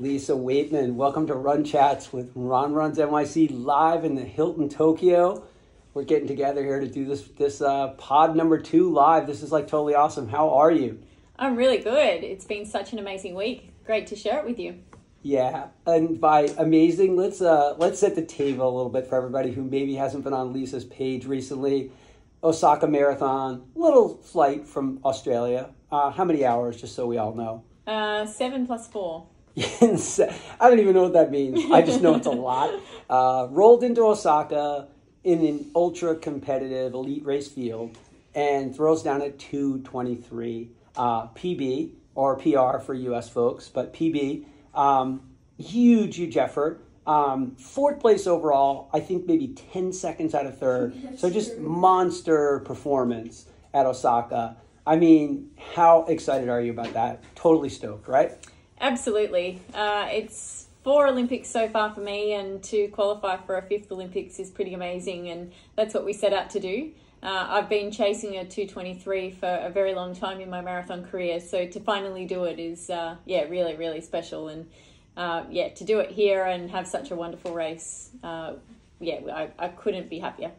Lisa Weightman. Welcome to Run Chats with Ron Runs NYC live in the Hilton Tokyo. We're getting together here to do this this uh, pod number two live. This is like totally awesome. How are you? I'm really good. It's been such an amazing week. Great to share it with you. Yeah, and by amazing, let's uh, let's set the table a little bit for everybody who maybe hasn't been on Lisa's page recently. Osaka Marathon, little flight from Australia. Uh, how many hours, just so we all know? Uh, seven plus four. I don't even know what that means. I just know it's a lot. Uh, rolled into Osaka in an ultra competitive elite race field and throws down at 223 uh, PB or PR for US folks, but PB. Um, huge, huge effort. Um, fourth place overall, I think maybe 10 seconds out of third. so just monster performance at Osaka. I mean, how excited are you about that? Totally stoked, right? Absolutely. Uh, it's four Olympics so far for me, and to qualify for a fifth Olympics is pretty amazing, and that's what we set out to do. Uh, I've been chasing a 223 for a very long time in my marathon career, so to finally do it is, uh, yeah, really, really special. And uh, yeah, to do it here and have such a wonderful race, uh, yeah, I, I couldn't be happier.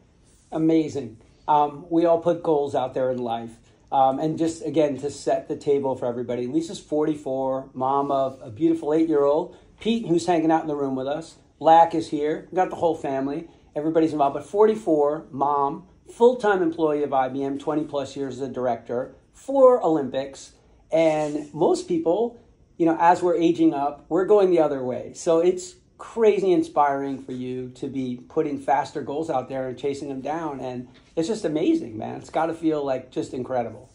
Amazing. Um, we all put goals out there in life. Um, and just again to set the table for everybody, Lisa's 44, mom of a beautiful eight year old. Pete, who's hanging out in the room with us. Lack is here. We got the whole family. Everybody's involved. But 44, mom, full time employee of IBM, 20 plus years as a director, four Olympics. And most people, you know, as we're aging up, we're going the other way. So it's crazy inspiring for you to be putting faster goals out there and chasing them down. And it's just amazing, man. It's got to feel like just incredible.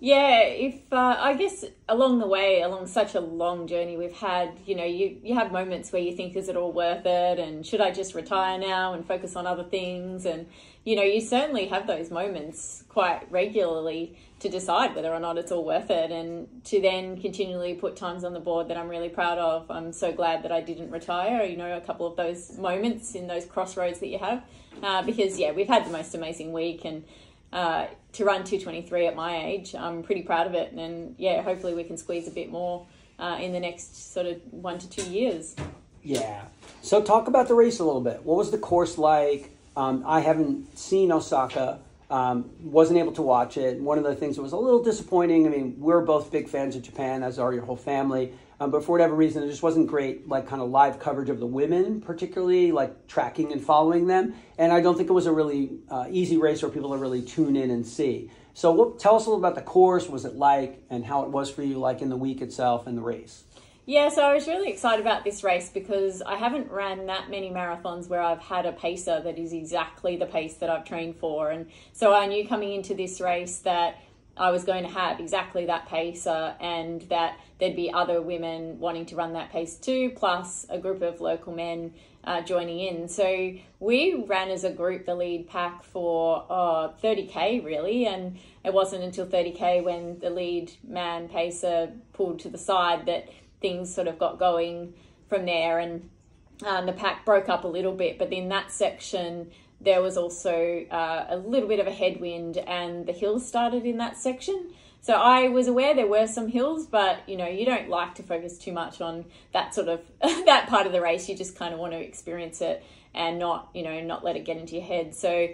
Yeah, if uh, I guess along the way, along such a long journey we've had, you know, you you have moments where you think, is it all worth it? And should I just retire now and focus on other things? And you know, you certainly have those moments quite regularly to decide whether or not it's all worth it, and to then continually put times on the board that I'm really proud of. I'm so glad that I didn't retire. You know, a couple of those moments in those crossroads that you have, uh, because yeah, we've had the most amazing week and uh, to run 223 at my age, I'm pretty proud of it. And yeah, hopefully we can squeeze a bit more uh, in the next sort of one to two years. Yeah. So talk about the race a little bit. What was the course like? Um, I haven't seen Osaka. Um, wasn't able to watch it. One of the things that was a little disappointing. I mean, we're both big fans of Japan, as are your whole family. Um, but for whatever reason, it just wasn't great, like kind of live coverage of the women, particularly like tracking and following them. And I don't think it was a really uh, easy race for people to really tune in and see. So, what, tell us a little about the course. Was it like, and how it was for you, like in the week itself and the race? Yeah, so I was really excited about this race because I haven't ran that many marathons where I've had a pacer that is exactly the pace that I've trained for. And so I knew coming into this race that I was going to have exactly that pace uh, and that there'd be other women wanting to run that pace too, plus a group of local men uh, joining in. So we ran as a group the lead pack for uh, 30k really, and it wasn't until 30k when the lead man pacer pulled to the side that things sort of got going from there, and um, the pack broke up a little bit. But in that section, there was also uh, a little bit of a headwind, and the hills started in that section. So I was aware there were some hills, but you know, you don't like to focus too much on that sort of that part of the race. You just kind of want to experience it and not, you know, not let it get into your head. So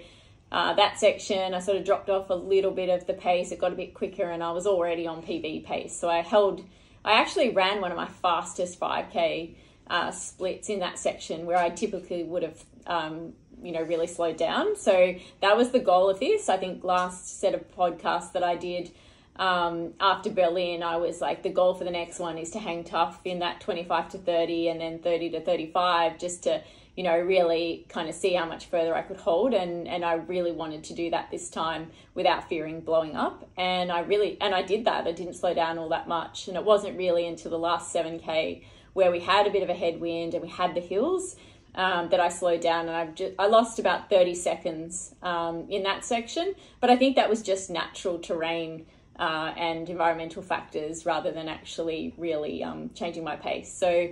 uh, that section, I sort of dropped off a little bit of the pace. It got a bit quicker, and I was already on PB pace. So I held. I actually ran one of my fastest 5k uh, splits in that section where I typically would have um, you know really slowed down. So that was the goal of this. I think last set of podcasts that i did um, after berlin i was like the goal for the next one is to hang tough in that 25 to 30 and then 30 to 35 just to you know really kind of see how much further i could hold and and i really wanted to do that this time without fearing blowing up and i really and i did that i didn't slow down all that much and it wasn't really until the last 7k where we had a bit of a headwind and we had the hills um, that I slowed down and I've just, I lost about 30 seconds um, in that section. But I think that was just natural terrain uh, and environmental factors rather than actually really um, changing my pace. So,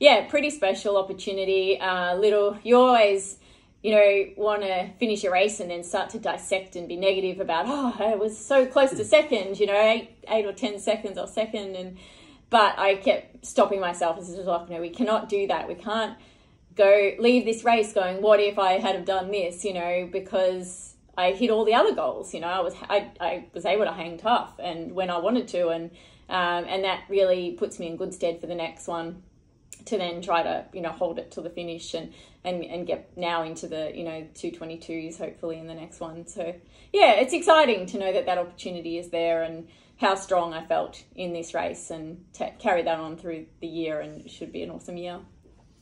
yeah, pretty special opportunity. Uh, little, you always, you know, want to finish a race and then start to dissect and be negative about, oh, I was so close to second, you know, eight, eight or 10 seconds or second. And but I kept stopping myself as like, no, we cannot do that. We can't go leave this race going, what if I had have done this, you know, because I hit all the other goals, you know, I was, I, I was able to hang tough and when I wanted to, and, um, and that really puts me in good stead for the next one to then try to, you know, hold it till the finish and, and, and get now into the, you know, 222s hopefully in the next one. So yeah, it's exciting to know that that opportunity is there and, how strong I felt in this race and carry that on through the year, and it should be an awesome year.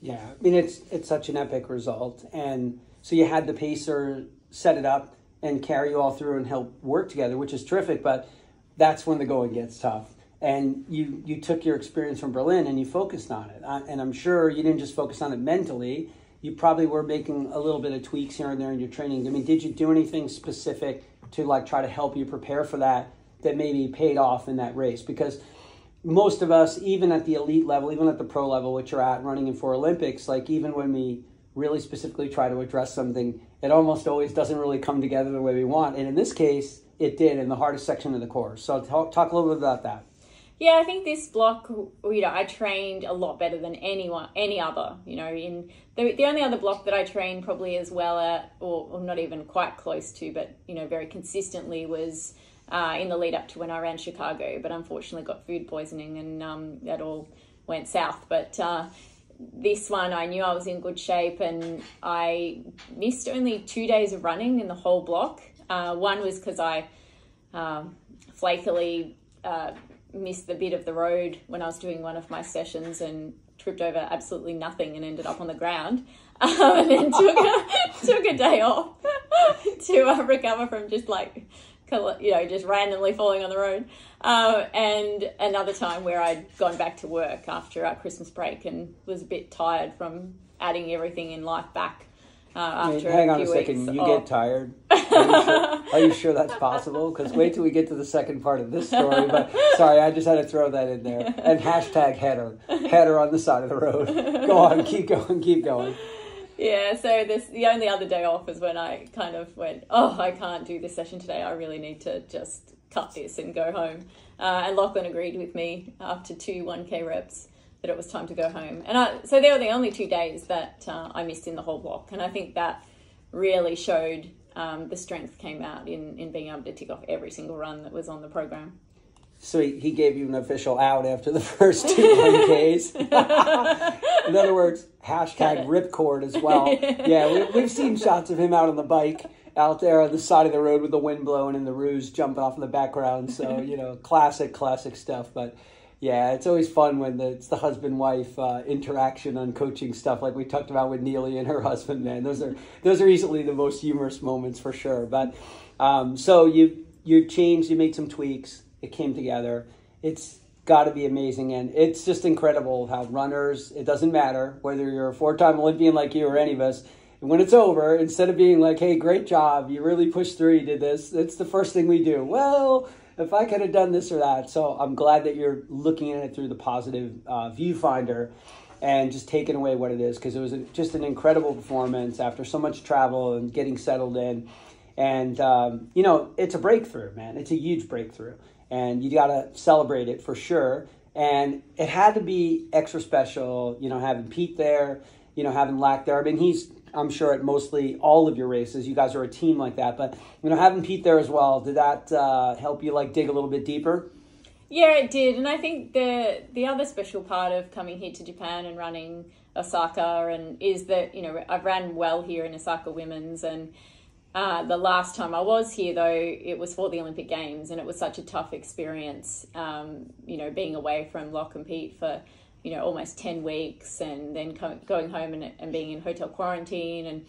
Yeah, I mean it's it's such an epic result, and so you had the pacer set it up and carry you all through and help work together, which is terrific. But that's when the going gets tough, and you you took your experience from Berlin and you focused on it, and I'm sure you didn't just focus on it mentally. You probably were making a little bit of tweaks here and there in your training. I mean, did you do anything specific to like try to help you prepare for that? that maybe paid off in that race because most of us, even at the elite level, even at the pro level, which you're at running in for Olympics, like even when we really specifically try to address something, it almost always doesn't really come together the way we want. And in this case, it did in the hardest section of the course. So talk, talk a little bit about that. Yeah, I think this block, you know, I trained a lot better than anyone, any other. You know, in the, the only other block that I trained probably as well at, or, or not even quite close to, but you know, very consistently was uh, in the lead up to when I ran Chicago, but unfortunately got food poisoning and um, that all went south. But uh, this one, I knew I was in good shape and I missed only two days of running in the whole block. Uh, one was because I um, flakily uh, missed the bit of the road when I was doing one of my sessions and tripped over absolutely nothing and ended up on the ground. Um, and then took a, took a day off to uh, recover from just like you know, just randomly falling on the road. Uh, and another time where I'd gone back to work after our Christmas break and was a bit tired from adding everything in life back. Uh, after hang a on a second, you off. get tired. Are you, sure, are you sure that's possible? Because wait till we get to the second part of this story. But sorry, I just had to throw that in there. And hashtag header, header on the side of the road. Go on, keep going, keep going yeah, so this the only other day off is when I kind of went, oh, I can't do this session today. I really need to just cut this and go home. Uh, and Lachlan agreed with me after two 1K reps that it was time to go home. And I, so they were the only two days that uh, I missed in the whole block. And I think that really showed um, the strength came out in, in being able to tick off every single run that was on the program. So he, he gave you an official out after the first two 1Ks. In other words, hashtag ripcord as well. Yeah, we, we've seen shots of him out on the bike out there on the side of the road with the wind blowing and the roos jumping off in the background. So, you know, classic, classic stuff. But yeah, it's always fun when the, it's the husband wife uh, interaction on coaching stuff, like we talked about with Neely and her husband. Man, those are those are easily the most humorous moments for sure. But um, so you you changed, you made some tweaks it came together. It's got to be amazing. And it's just incredible how runners, it doesn't matter whether you're a four time Olympian like you or any of us, when it's over, instead of being like, hey, great job, you really pushed through, you did this, it's the first thing we do. Well, if I could have done this or that. So I'm glad that you're looking at it through the positive uh, viewfinder and just taking away what it is because it was a, just an incredible performance after so much travel and getting settled in. And, um, you know, it's a breakthrough, man. It's a huge breakthrough and you got to celebrate it for sure. And it had to be extra special, you know, having Pete there, you know, having Lack there. I mean, he's, I'm sure, at mostly all of your races. You guys are a team like that. But, you know, having Pete there as well, did that uh, help you, like, dig a little bit deeper? Yeah, it did. And I think the the other special part of coming here to Japan and running Osaka and is that, you know, I've ran well here in Osaka Women's and uh, the last time I was here, though, it was for the Olympic Games, and it was such a tough experience. Um, you know, being away from Lock and Pete for you know almost ten weeks, and then co- going home and, and, being in hotel quarantine, and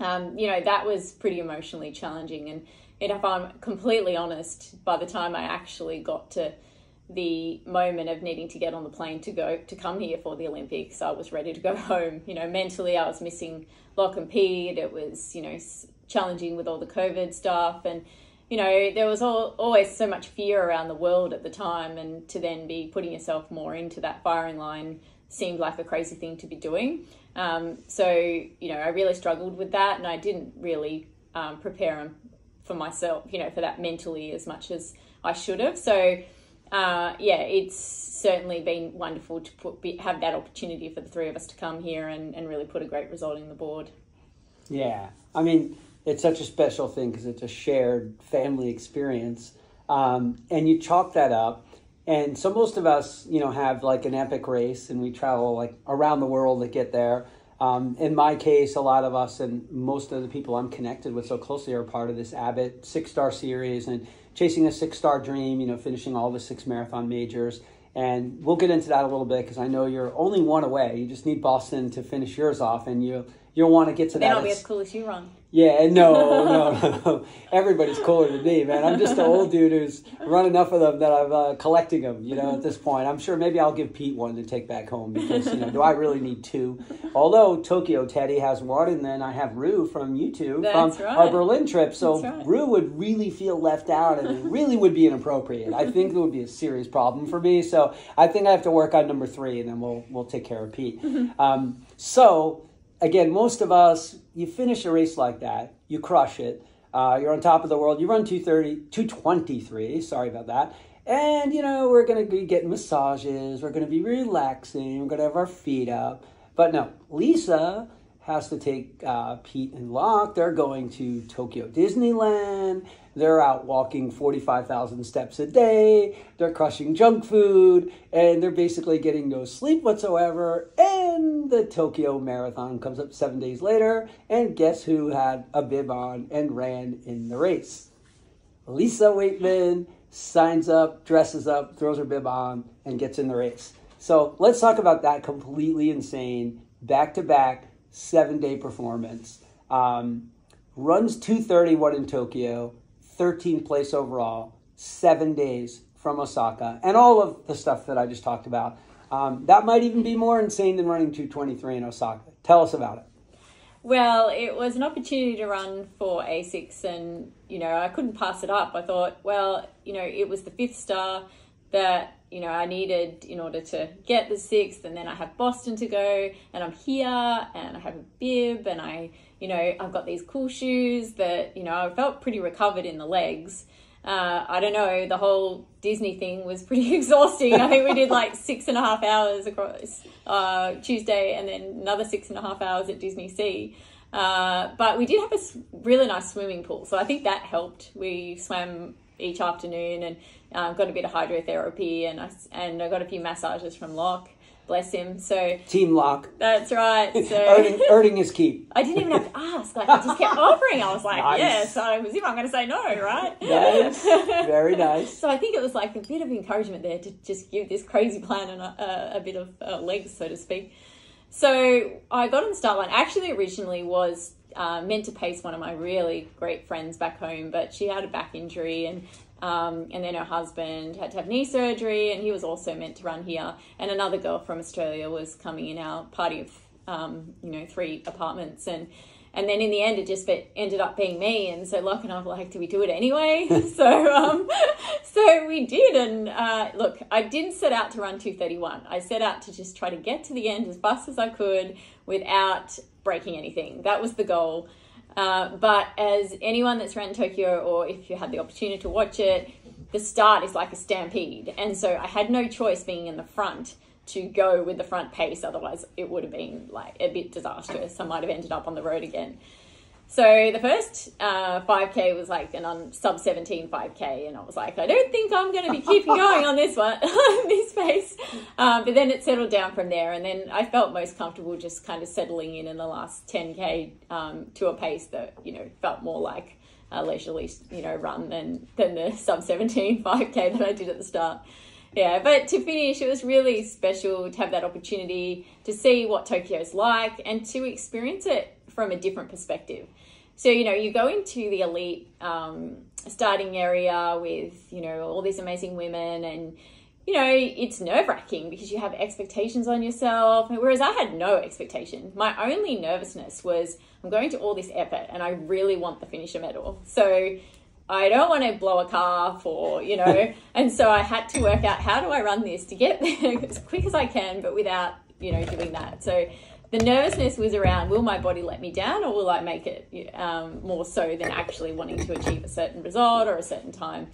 um, you know that was pretty emotionally challenging. And, if I'm completely honest, by the time I actually got to the moment of needing to get on the plane to go to come here for the Olympics, I was ready to go home. You know, mentally, I was missing Lock and Pete. It was you know challenging with all the COVID stuff. And, you know, there was all, always so much fear around the world at the time. And to then be putting yourself more into that firing line seemed like a crazy thing to be doing. Um, so, you know, I really struggled with that and I didn't really um, prepare for myself, you know, for that mentally as much as I should have. So, uh, yeah, it's certainly been wonderful to put be, have that opportunity for the three of us to come here and, and really put a great result in the board. Yeah, I mean, it's such a special thing because it's a shared family experience, um, and you chalk that up. And so most of us, you know, have like an epic race, and we travel like around the world to get there. Um, in my case, a lot of us and most of the people I'm connected with so closely are part of this Abbott Six Star Series and chasing a six star dream. You know, finishing all the six marathon majors. And we'll get into that a little bit because I know you're only one away. You just need Boston to finish yours off, and you you'll want to get to Then that. I'll be as cool as you, Ron. yeah, no, no, no, no. Everybody's cooler than me, man. I'm just an old dude who's run enough of them that I'm uh, collecting them. You know, at this point, I'm sure maybe I'll give Pete one to take back home because you know, do I really need two? Although Tokyo Teddy has one, and then I have Rue from you two That's from right. our Berlin trip. So right. Rue would really feel left out, and it really would be inappropriate. I think it would be a serious problem for me. So I think I have to work on number three, and then we'll we'll take care of Pete. Um, so again, most of us, you finish a race like that, you crush it. Uh, you're on top of the world. You run 230, 223, sorry about that. And, you know, we're going to be getting massages. We're going to be relaxing. We're going to have our feet up. But no, Lisa has to take uh, Pete and Locke. They're going to Tokyo Disneyland. They're out walking 45,000 steps a day. They're crushing junk food. And they're basically getting no sleep whatsoever. And the Tokyo Marathon comes up seven days later. And guess who had a bib on and ran in the race? Lisa Weightman signs up, dresses up, throws her bib on, and gets in the race. So let's talk about that completely insane back to back seven day performance. Um, runs 231 in Tokyo, 13th place overall, seven days from Osaka, and all of the stuff that I just talked about. Um, that might even be more insane than running 223 in Osaka. Tell us about it. Well, it was an opportunity to run for ASICS, and you know I couldn't pass it up. I thought, well, you know, it was the fifth star that you know I needed in order to get the sixth, and then I have Boston to go, and I'm here, and I have a bib, and I, you know, I've got these cool shoes that you know I felt pretty recovered in the legs. Uh, I don't know, the whole Disney thing was pretty exhausting. I think we did like six and a half hours across uh, Tuesday and then another six and a half hours at DisneySea. Uh, but we did have a really nice swimming pool, so I think that helped. We swam each afternoon and uh, got a bit of hydrotherapy and I, and I got a few massages from Locke, bless him. So Team Lock. that's right. So earning, earning his keep. I didn't even have to ask. Like I just kept offering. I was like, Nice. yes. I was if I'm going to say no, right? Nice. Very nice. So I think it was like a bit of encouragement there to just give this crazy plan a, a, a bit of uh, legs, so to speak. So I got on the start line. Actually, originally was uh, meant to pace one of my really great friends back home, but she had a back injury and. Um, and then her husband had to have knee surgery, and he was also meant to run here. And another girl from Australia was coming in our party of, um, you know, three apartments. And and then in the end, it just ended up being me. And so Locke and I were like, do we do it anyway? so um, so we did. And uh, look, I didn't set out to run 231. I set out to just try to get to the end as fast as I could without breaking anything. That was the goal. Uh, but as anyone that's ran Tokyo, or if you had the opportunity to watch it, the start is like a stampede. And so I had no choice being in the front to go with the front pace. Otherwise, it would have been like a bit disastrous. I might have ended up on the road again. So the first uh, 5K was like an on sub 17 5K, and I was like, I don't think I'm going to be keeping going on this one, this pace. Um, but then it settled down from there, and then I felt most comfortable just kind of settling in in the last 10K um, to a pace that you know felt more like a leisurely you know run than than the sub 17 5K that I did at the start. Yeah, but to finish, it was really special to have that opportunity to see what Tokyo's like and to experience it from a different perspective. So, you know, you go into the elite um, starting area with, you know, all these amazing women and, you know, it's nerve wracking because you have expectations on yourself. Whereas I had no expectation. My only nervousness was I'm going to all this effort and I really want the finisher medal. So I don't want to blow a calf or, you know, and so I had to work out how do I run this to get there as quick as I can, but without, you know, doing that. So the nervousness was around will my body let me down or will I make it um, more so than actually wanting to achieve a certain result or a certain time.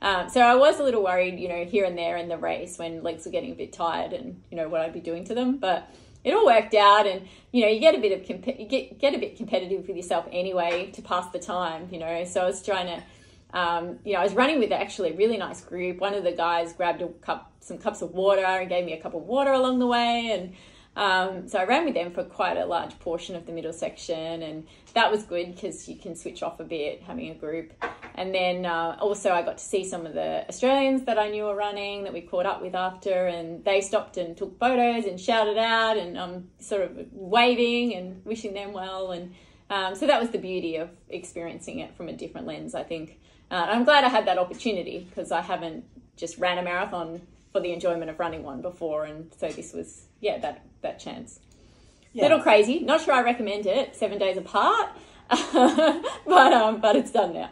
Um, so I was a little worried, you know, here and there in the race when legs were getting a bit tired and you know what I'd be doing to them, but it all worked out and you know you get a bit of comp- you get get a bit competitive with yourself anyway to pass the time you know. So i was trying to um, you know i was running with actually a really nice group. One of the guys grabbed a cup some cups of water and gave me a cup of water along the way and um, so I ran with them for quite a large portion of the middle section, and that was good because you can switch off a bit having a group. And then uh, also, I got to see some of the Australians that I knew were running that we caught up with after, and they stopped and took photos and shouted out, and I'm um, sort of waving and wishing them well. And um, so that was the beauty of experiencing it from a different lens, I think. Uh, I'm glad I had that opportunity because I haven't just ran a marathon for the enjoyment of running one before, and so this was yeah that that chance. Yeah. Little crazy. Not sure I recommend it. Seven days apart, but um, but it's done now.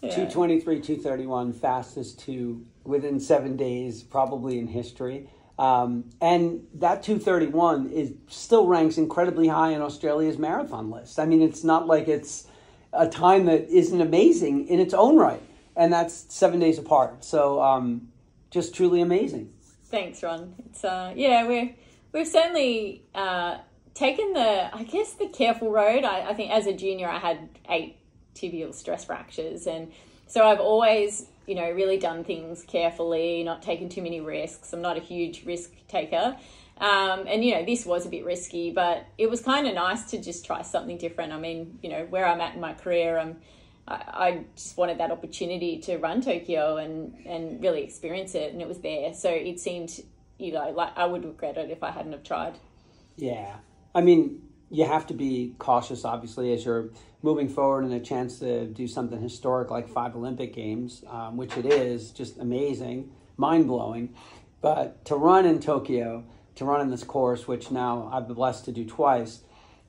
Yeah. 223, 231, fastest to within seven days, probably in history. Um, and that 231 is still ranks incredibly high in Australia's marathon list. I mean, it's not like it's a time that isn't amazing in its own right, and that's seven days apart. So, um, just truly amazing. Thanks, Ron. It's uh, yeah, we're we've certainly uh, taken the I guess the careful road. I, I think as a junior, I had eight tibial stress fractures, and so I've always you know really done things carefully, not taken too many risks. I'm not a huge risk taker. Um, and you know this was a bit risky, but it was kind of nice to just try something different. I mean, you know where I'm at in my career, I'm I, just wanted that opportunity to run Tokyo and and really experience it, and it was there. So it seemed, you know, like I would regret it if I hadn't have tried. Yeah, I mean, you have to be cautious, obviously, as you're moving forward and a chance to do something historic like five Olympic Games, um, which it is, just amazing, mind blowing. But to run in Tokyo, to run in this course, which now I've been blessed to do twice,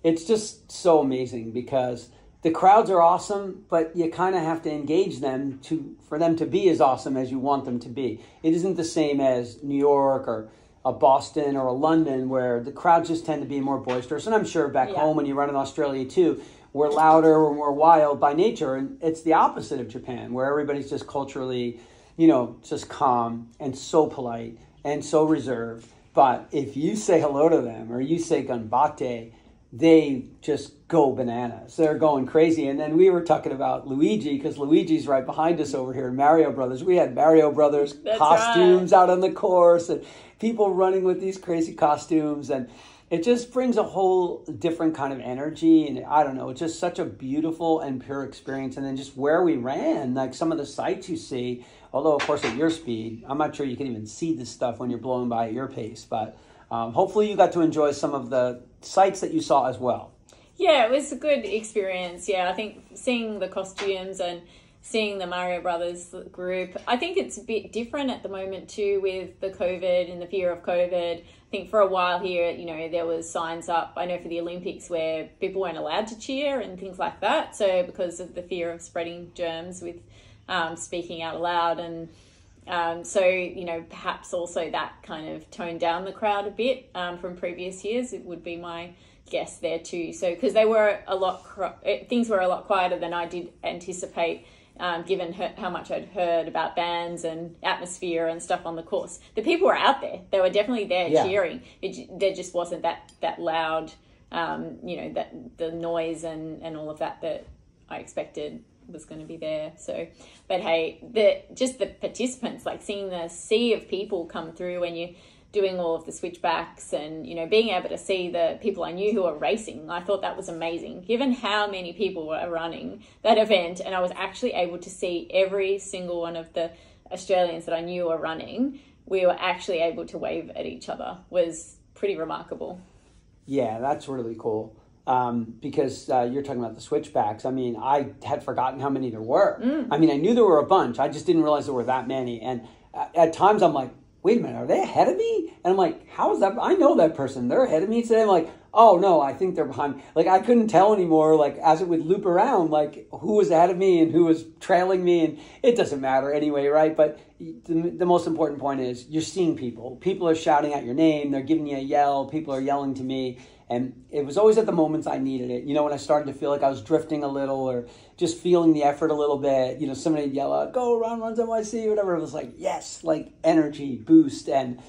it's just so amazing because the crowds are awesome, but you kind of have to engage them to for them to be as awesome as you want them to be. It isn't the same as New York or a Boston or a London where the crowds just tend to be more boisterous. And I'm sure back yeah. home when you run in Australia too, we're louder or more wild by nature. And it's the opposite of Japan, where everybody's just culturally, you know, just calm and so polite and so reserved. But if you say hello to them or you say ganbatte, they just go bananas. They're going crazy. And then we were talking about Luigi because Luigi's right behind us over here in Mario Brothers. We had Mario Brothers That's costumes right. out on the course and people running with these crazy costumes and it just brings a whole different kind of energy and I don't know, it's just such a beautiful and pure experience. And then just where we ran, like some of the sights you see, although of course at your speed, I'm not sure you can even see this stuff when you're blowing by at your pace, but um, hopefully, you got to enjoy some of the sights that you saw as well. Yeah, it was a good experience. Yeah, I think seeing the costumes and seeing the Mario Brothers group. I think it's a bit different at the moment too with the COVID and the fear of COVID. I think for a while here, you know, there was signs up. I know for the Olympics where people weren't allowed to cheer and things like that. So because of the fear of spreading germs with um, speaking out loud and um, so, you know, perhaps also that kind of toned down the crowd a bit um, from previous years. It would be my guess there too. So, because they were a lot, eh, things were a lot quieter than I did anticipate, um, given her, how much I'd heard about bands and atmosphere and stuff on the course. The people were out there; they were definitely there yeah. cheering. It, there just wasn't that that loud, um, you know, that the noise and and all of that that I expected was going to be there. So, but hey, the just the participants, like seeing the sea of people come through when you're doing all of the switchbacks and you know being able to see the people I knew who were racing I thought that was amazing given how many people were running that event and I was actually able to see every single one of the Australians that I knew were running we were actually able to wave at each other was pretty remarkable yeah that's really cool um, because uh, you're talking about the switchbacks. I mean, I had forgotten how many there were. Mm. I mean, I knew there were a bunch. I just didn't realize there were that many. And uh, at times, I'm like, wait a minute, are they ahead of me? And I'm like, how is that? I know that person. They're ahead of me today. I'm like, oh no, I think they're behind me. Like I couldn't tell anymore. Like as it would loop around, like who was ahead of me and who was trailing me, and it doesn't matter anyway, right? But the, the most important point is you're seeing people. People are shouting out your name. They're giving you a yell. People are yelling to me. And it was always at the moments I needed it. You know, when I started to feel like I was drifting a little or just feeling the effort a little bit, you know, somebody would yell out, go run, runs NYC, whatever. It was like, yes, like energy, boost. And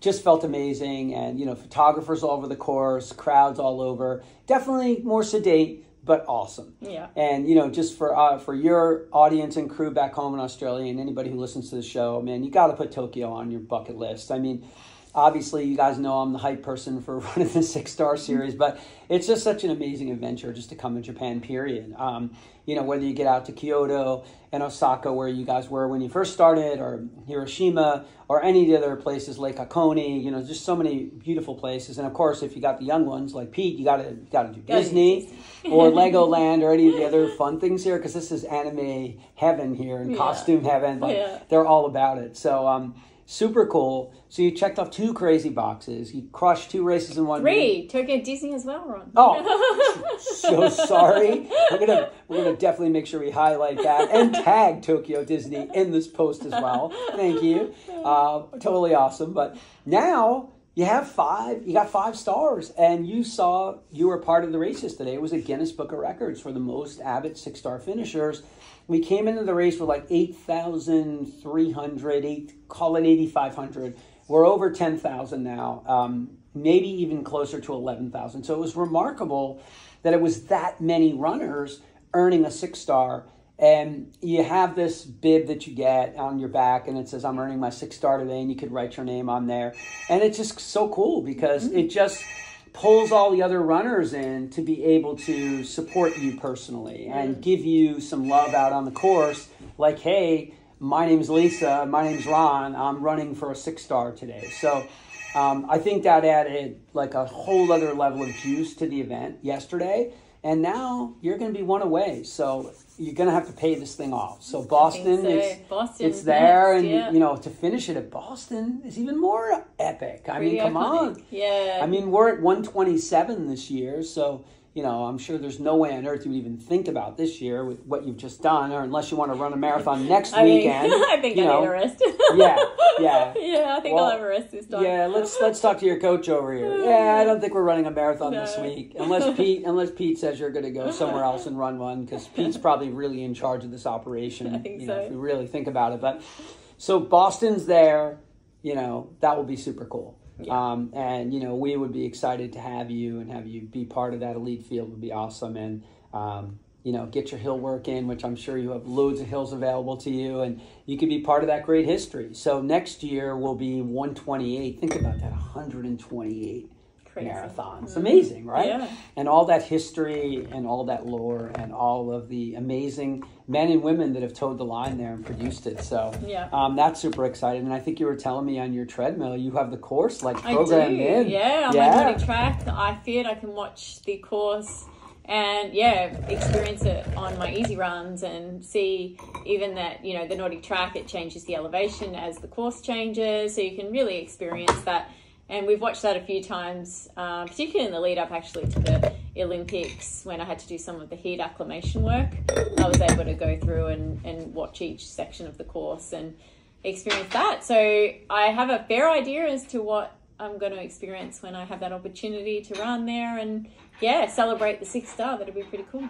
just felt amazing. And, you know, photographers all over the course, crowds all over. Definitely more sedate, but awesome. Yeah. And, you know, just for, uh, for your audience and crew back home in Australia and anybody who listens to the show, man, you got to put Tokyo on your bucket list. I mean, obviously you guys know i'm the hype person for running the six star series but it's just such an amazing adventure just to come to japan period um, you know whether you get out to kyoto and osaka where you guys were when you first started or hiroshima or any of the other places lake hakone you know just so many beautiful places and of course if you got the young ones like pete you gotta gotta do disney or legoland or any of the other fun things here because this is anime heaven here and Yeah. costume heaven like Yeah. they're all about it so um super cool. So you checked off two crazy boxes. You crushed two races in one week. Three. Tokyo Disney as well, Ron. Oh, so sorry. We're gonna we're gonna definitely make sure we highlight that and tag Tokyo Disney in this post as well. Thank you. Uh, totally awesome. But now you have five. You got five stars, and you saw you were part of the race today It was a Guinness Book of Records for the most Abbott six star finishers. We came into the race with like 8,300, eight, call it 8,500. We're over 10,000 now, um, maybe even closer to 11,000. So it was remarkable that it was that many runners earning a six star. And you have this bib that you get on your back, and it says, I'm earning my six star today, and you could write your name on there. And it's just so cool because mm-hmm. it just pulls all the other runners in to be able to support you personally and give you some love out on the course. Like, hey, my name's Lisa, my name's Ron, I'm running for a six star today. So um, I think that added like a whole other level of juice to the event yesterday. And now you're going to be one away. So you're going to have to pay this thing off. So Boston, so. it's, Boston it's there. next, and, yeah. you know, to finish it at Boston is even more epic. I mean, come iconic. on. Yeah. I mean, we're at 127 this year, so you know, I'm sure there's no way on earth you would even think about this year with what you've just done, or unless you want to run a marathon next I mean, weekend. I think you I know. need a rest. Yeah, yeah. yeah, I think Well, I'll have a rest this time. Yeah, let's let's talk to your coach over here. Yeah, I don't think we're running a marathon this week, unless Pete unless Pete says you're going to go somewhere else and run one, because Pete's probably really in charge of this operation. I think you know, so. if we really think about it. But so Boston's there, you know, that will be super cool. Um, and you know, we would be excited to have you and have you be part of that elite field would be awesome. And um, you know, get your hill work in, which I'm sure you have loads of hills available to you, and you could be part of that great history. So next year will be 128. Think about that, 128 Crazy. marathons. Amazing, right? Yeah. And all that history and all that lore and all of the amazing men and women that have toed the line there and produced it. So Yeah. um, that's super exciting. And I think you were telling me on your treadmill you have the course like programmed in. Yeah, on yeah. NordicTrack, I fit. I can watch the course and yeah, experience it on my easy runs and see even that you know the NordicTrack it changes the elevation as the course changes, so you can really experience that. And we've watched that a few times, uh, particularly in the lead up actually to the Olympics when I had to do some of the heat acclimation work. I was able to go through and, and watch each section of the course and experience that. So I have a fair idea as to what I'm going to experience when I have that opportunity to run there and yeah, celebrate the six star. That'd be pretty cool.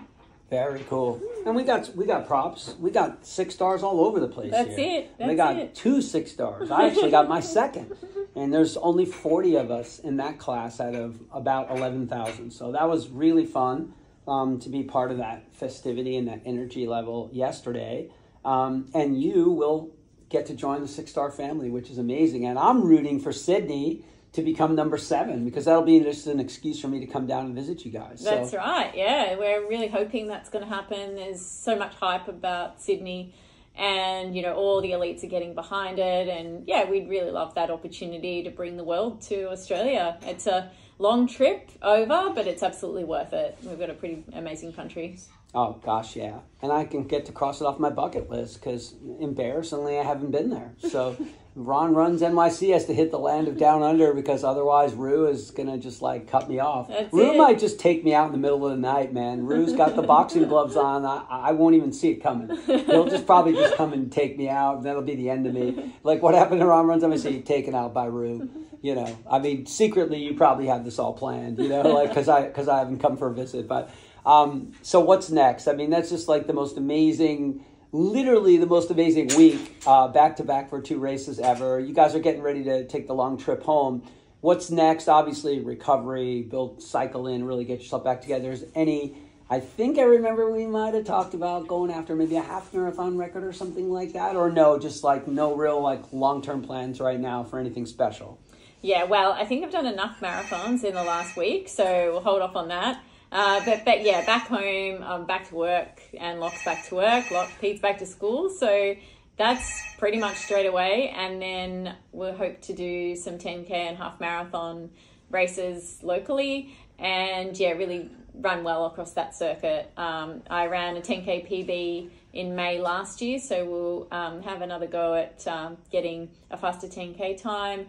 Very cool. And we got we got props. We got six stars all over the place. That's here. it. we got it. two six stars. I actually got my second. And there's only 40 of us in that class out of about 11,000. So that was really fun um, to be part of that festivity and that energy level yesterday. Um, and you will get to join the six star family, which is amazing. And I'm rooting for Sydney to become number seven because that'll be just an excuse for me to come down and visit you guys. That's so, right. Yeah, we're really hoping that's going to happen. There's so much hype about Sydney, and you know all the elites are getting behind it. And yeah, we'd really love that opportunity to bring the world to Australia. It's a long trip over, but it's absolutely worth it. We've got a pretty amazing country. Oh gosh, yeah, and I can get to cross it off my bucket list because embarrassingly I haven't been there. So Ron runs NYC has to hit the land of down under because otherwise Rue is gonna just like cut me off. That's Rue it. might just take me out in the middle of the night, man. Rue's got the boxing gloves on. I, I won't even see it coming. He'll just probably just come and take me out. And that'll be the end of me. Like what happened to Ron runs NYC, taken out by Rue. You know, I mean, secretly you probably had this all planned. You know, like because I because I haven't come for a visit, but. Um, so what's next? I mean, that's just like the most amazing literally the most amazing week, back to back for two races ever. You guys are getting ready to take the long trip home. What's next? Obviously, recovery, build, cycle in, really get yourself back together. Is any? I think I remember we might have talked about going after maybe a half marathon record or something like that, or no, just like no real like long term plans right now for anything special. Yeah, well, I think I've done enough marathons in the last week, so we'll hold off on that. Uh, but, but yeah, back home, um, back to work, and Locke's back to work. Locke, Pete's back to school, so that's pretty much straight away. And then we'll hope to do some 10k and half marathon races locally, and yeah, really run well across that circuit. Um, I ran a 10k PB in May last year, so we'll um, have another go at um, getting a faster 10k time.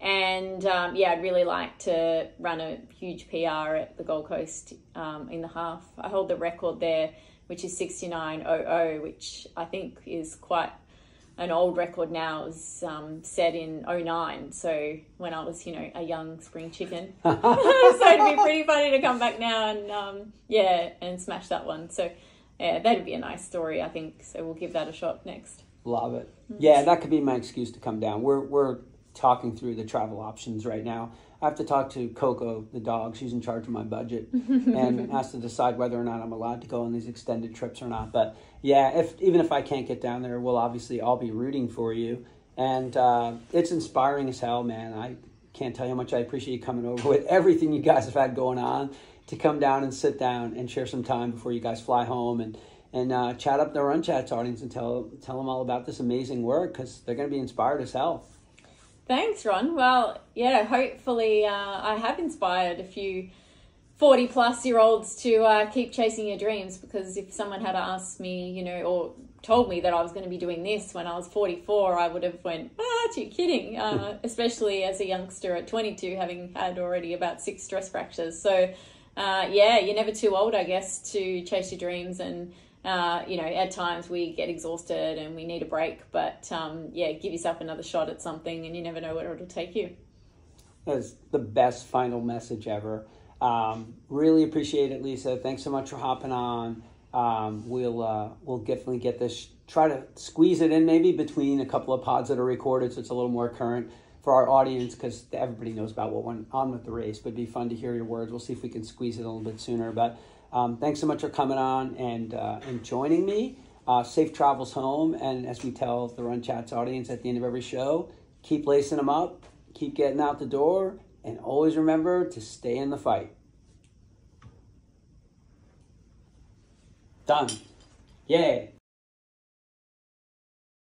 And um, yeah, I'd really like to run a huge PR at the Gold Coast um, in the half. I hold the record there, which is 69.00, which I think is quite an old record now. It was um, set in 09, so when I was, you know, a young spring chicken. so it'd be pretty funny to come back now and, um, yeah, and smash that one. So yeah, that'd be a nice story, I think. So we'll give that a shot next. Love it. Yeah, that could be my excuse to come down. We're we're talking through the travel options right now. I have to talk to Coco, the dog. She's in charge of my budget, and has to decide whether or not I'm allowed to go on these extended trips or not. But yeah, if even if I can't get down there, we'll obviously all be rooting for you. And uh, it's inspiring as hell, man. I can't tell you how much I appreciate you coming over with everything you guys have had going on to come down and sit down and share some time before you guys fly home and and uh, chat up the Run Chats audience and tell tell them all about this amazing work because they're going to be inspired as hell. Thanks, Ron. Well, yeah, hopefully uh, I have inspired a few 40 plus year olds to uh, keep chasing your dreams because if someone had asked me, you know, or told me that I was going to be doing this when I was 44, I would have went, ah, you kidding? Uh, especially as a youngster at 22, having had already about six stress fractures. So, uh, yeah, you're never too old, I guess, to chase your dreams and uh, you know, at times we get exhausted and we need a break, but um, yeah, give yourself another shot at something and you never know where it'll take you. That's the best final message ever. Um, really appreciate it, Lisa. Thanks so much for hopping on. Um, we'll uh, we'll definitely get this. Try to squeeze it in maybe between a couple of pods that are recorded, so it's a little more current for our audience because everybody knows about what went on with the race. But it'd be fun to hear your words. We'll see if we can squeeze it a little bit sooner. But um, thanks so much for coming on and uh, and joining me. Uh, safe travels home, and as we tell the Run Chats audience at the end of every show, keep lacing them up, keep getting out the door, and always remember to stay in the fight. Done. Yay.